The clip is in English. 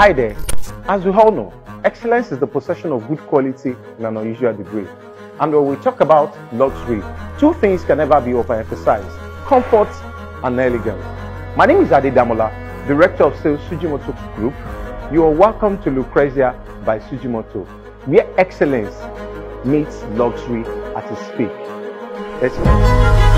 Hi there. As we all know, excellence is the possession of good quality in an unusual degree. And when we talk about luxury, two things can never be overemphasized comfort and elegance. My name is Ade Damola, Director of Sales Sujimoto Group. You are welcome to Lucrezia by Sujimoto, where excellence meets luxury at its peak. Let's go.